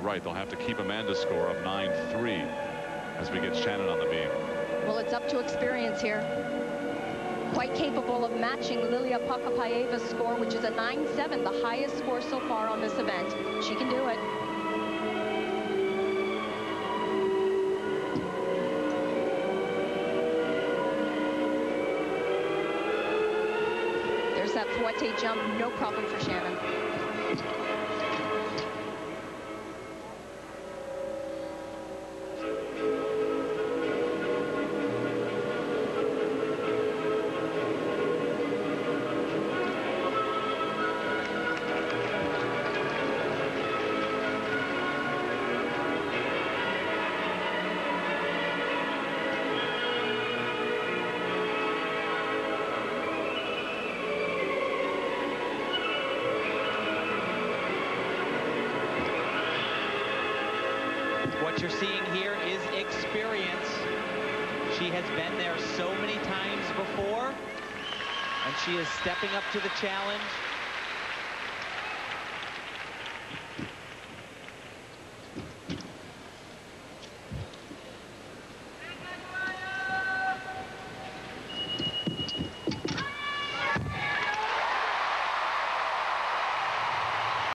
right, they'll have to keep Amanda's score of 9-3 as we get Shannon on the beam. Well, it's up to experience here. Quite capable of matching Lilia Podkopayeva's score, which is a 9-7, the highest score so far on this event. She can do it. There's that fouette jump, no problem for Shannon. What you're seeing here is experience. She has been there so many times before, and she is stepping up to the challenge.